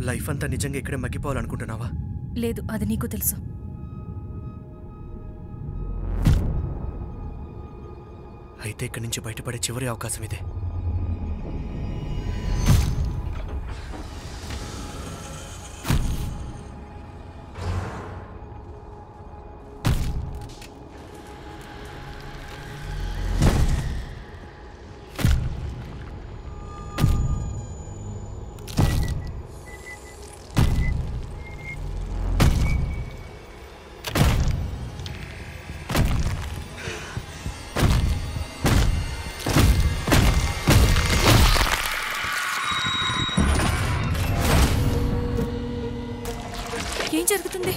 Life అంతా నిజంగా ఇక్కడే మగ్గిపోవాలనుకుంటున్నావా? లేదు అది నీకు తెలుసు. అయితే ఇక్కడి నుంచి బయటపడే చివరి అవకాశం ఇదే. ఏం జరుగుతుంది?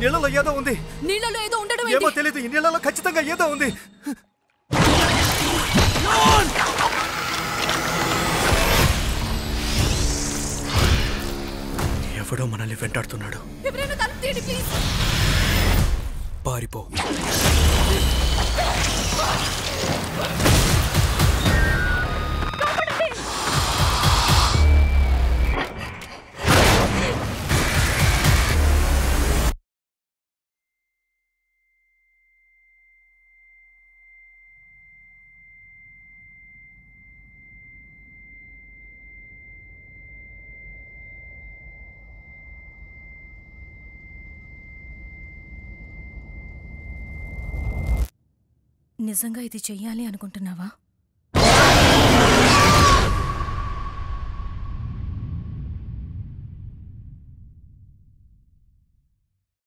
నీళ్ళలో ఏదో ఉంది. నీళ్ళలో ఏదో ఉండడం ఏమో తెలియదు ఈ నీళ్ళలో ఖచ్చితంగా ఏదో ఉంది. ఎవడో మనల్ని వెంటాడుతున్నాడు. పారిపో. నిజంగా ఇది చెయ్యాలి అనుకుంటున్నావా?